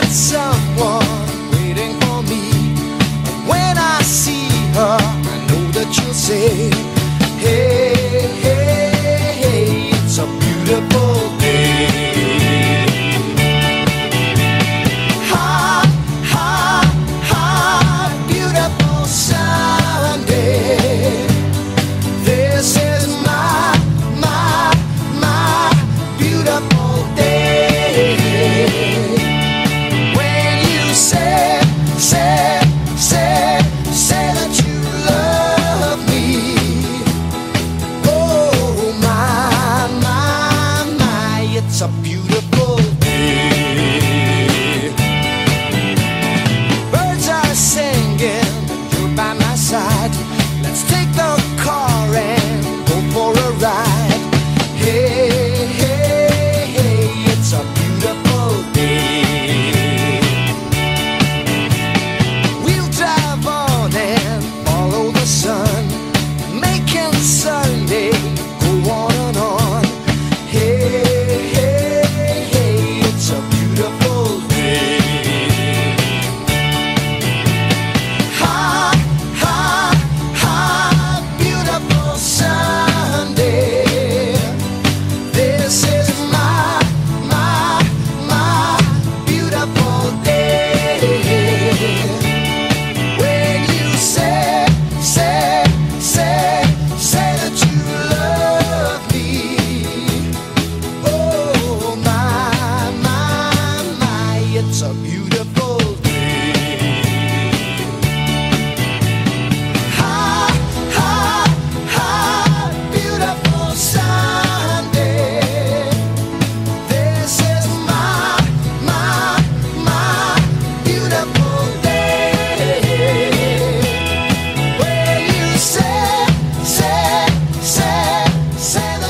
got someone waiting for me. When I see her, I know that you'll say. Say